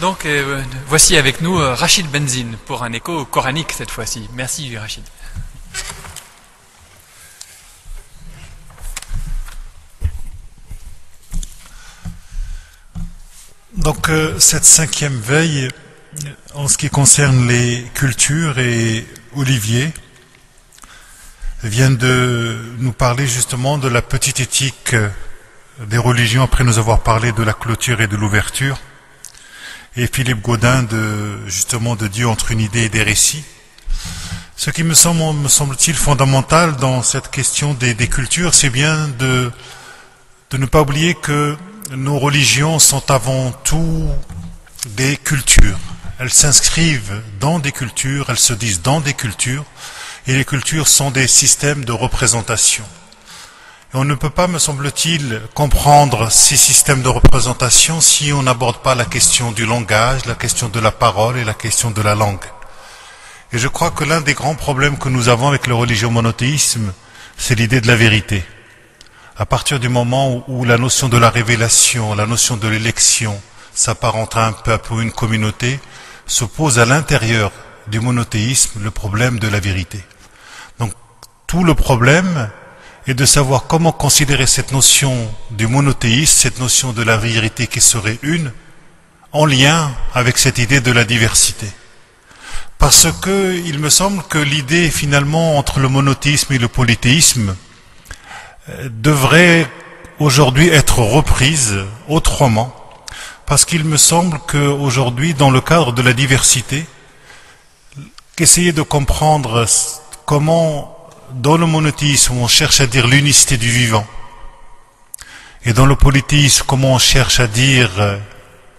Donc euh, voici avec nous euh, Rachid Benzine pour un écho coranique cette fois-ci. Merci Rachid. Donc euh, cette cinquième veille, en ce qui concerne les cultures et Olivier, vient de nous parler justement de la petite éthique des religions après nous avoir parlé de la clôture et de l'ouverture. Et Philippe Gaudin justement de Dieu entre une idée et des récits. Ce qui me semble, me semble-t-il fondamental dans cette question des, cultures, c'est bien de ne pas oublier que nos religions sont avant tout des cultures. Elles s'inscrivent dans des cultures, elles se disent dans des cultures, et les cultures sont des systèmes de représentation. On ne peut pas, me semble-t-il, comprendre ces systèmes de représentation si on n'aborde pas la question du langage, la question de la parole et la question de la langue. Et je crois que l'un des grands problèmes que nous avons avec le religieux monothéisme, c'est l'idée de la vérité. À partir du moment où la notion de la révélation, la notion de l'élection s'apparente à un peuple ou une communauté, se pose à l'intérieur du monothéisme le problème de la vérité. Donc tout le problème est de savoir comment considérer cette notion du monothéisme, cette notion de la vérité qui serait une, en lien avec cette idée de la diversité. Parce que il me semble que l'idée finalement entre le monothéisme et le polythéisme euh, devrait aujourd'hui être reprise autrement. Parce qu'il me semble qu'aujourd'hui, dans le cadre de la diversité, qu'essayer de comprendre comment, dans le monothéisme, on cherche à dire l'unicité du vivant, et dans le polythéisme, comment on cherche à dire euh,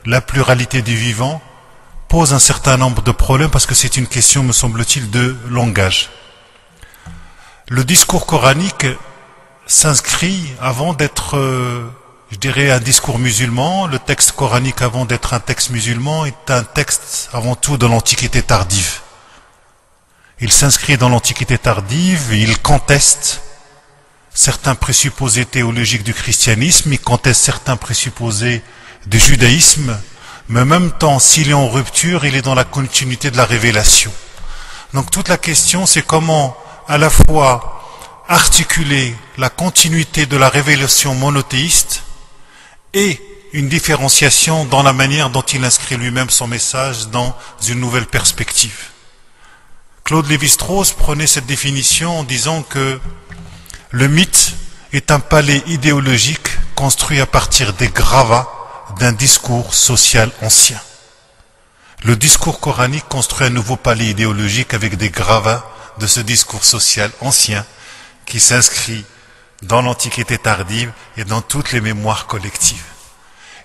la pluralité du vivant, pose un certain nombre de problèmes parce que c'est une question, me semble-t-il, de langage. Le discours coranique s'inscrit avant d'être, euh, je dirais, un discours musulman. Le texte coranique, avant d'être un texte musulman, est un texte avant tout de l'Antiquité tardive. Il s'inscrit dans l'Antiquité tardive, il conteste certains présupposés théologiques du christianisme, il conteste certains présupposés du judaïsme, mais en même temps, s'il est en rupture, il est dans la continuité de la révélation. Donc toute la question, c'est comment à la fois articuler la continuité de la révélation monothéiste et une différenciation dans la manière dont il inscrit lui-même son message dans une nouvelle perspective. Claude Lévi-Strauss prenait cette définition en disant que le mythe est un palais idéologique construit à partir des gravats d'un discours social ancien. Le discours coranique construit un nouveau palais idéologique avec des gravats de ce discours social ancien qui s'inscrit dans l'Antiquité tardive et dans toutes les mémoires collectives.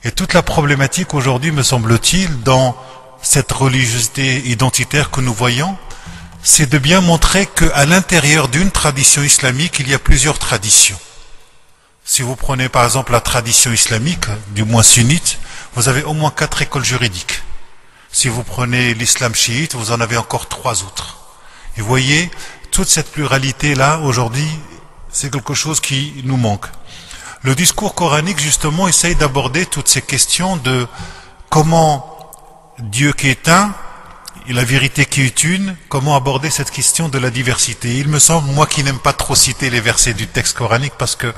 Et toute la problématique aujourd'hui, me semble-t-il, dans cette religiosité identitaire que nous voyons, c'est de bien montrer qu'à l'intérieur d'une tradition islamique, il y a plusieurs traditions. Si vous prenez par exemple la tradition islamique, du moins sunnite, vous avez au moins quatre écoles juridiques. Si vous prenez l'islam chiite, vous en avez encore trois autres. Et vous voyez, toute cette pluralité-là, aujourd'hui, c'est quelque chose qui nous manque. Le discours coranique, justement, essaye d'aborder toutes ces questions de comment Dieu qui est un, et la vérité qui est une, comment aborder cette question de la diversité? Il me semble, moi qui n'aime pas trop citer les versets du texte coranique, parce que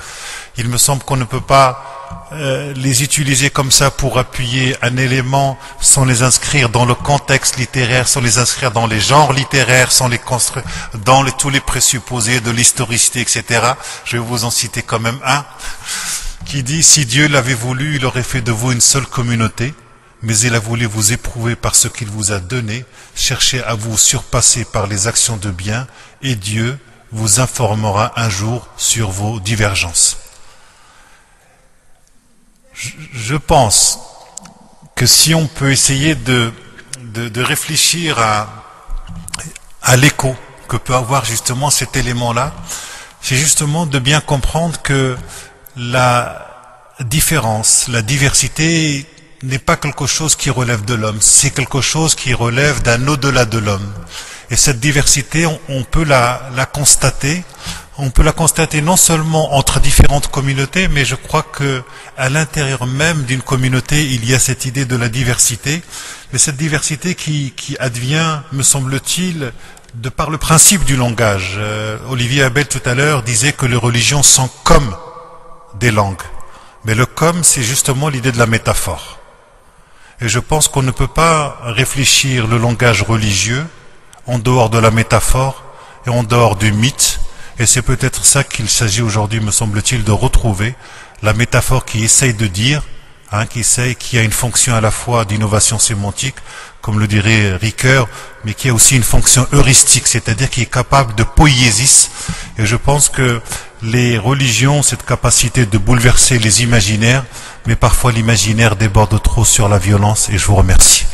il me semble qu'on ne peut pas euh, les utiliser comme ça pour appuyer un élément sans les inscrire dans le contexte littéraire, sans les inscrire dans les genres littéraires, sans les construire dans tous les présupposés de l'historicité, etc. Je vais vous en citer quand même un qui dit, si Dieu l'avait voulu, il aurait fait de vous une seule communauté mais il a voulu vous éprouver par ce qu'il vous a donné, chercher à vous surpasser par les actions de bien, et Dieu vous informera un jour sur vos divergences. Je pense que si on peut essayer de, de, réfléchir à, à l'écho que peut avoir justement cet élément-là, c'est justement de bien comprendre que la différence, la diversité n'est pas quelque chose qui relève de l'homme, c'est quelque chose qui relève d'un au-delà de l'homme. Et cette diversité, on, peut la, constater on peut la constater non seulement entre différentes communautés, mais je crois que à l'intérieur même d'une communauté, il y a cette idée de la diversité, mais cette diversité qui, advient, me semble-t-il, de par le principe du langage. Euh, Olivier Abel tout à l'heure disait que les religions sont comme des langues. Mais le comme, c'est justement l'idée de la métaphore. Et je pense qu'on ne peut pas réfléchir le langage religieux en dehors de la métaphore et en dehors du mythe. Et c'est peut-être ça qu'il s'agit aujourd'hui, me semble-t-il, de retrouver la métaphore qui essaye de dire, hein, qui essaye, qui a une fonction à la fois d'innovation sémantique, comme le dirait Ricoeur, mais qui a aussi une fonction heuristique, c'est-à-dire qui est capable de poésis. Et je pense que les religions ont cette capacité de bouleverser les imaginaires, mais parfois l'imaginaire déborde trop sur la violence, et je vous remercie.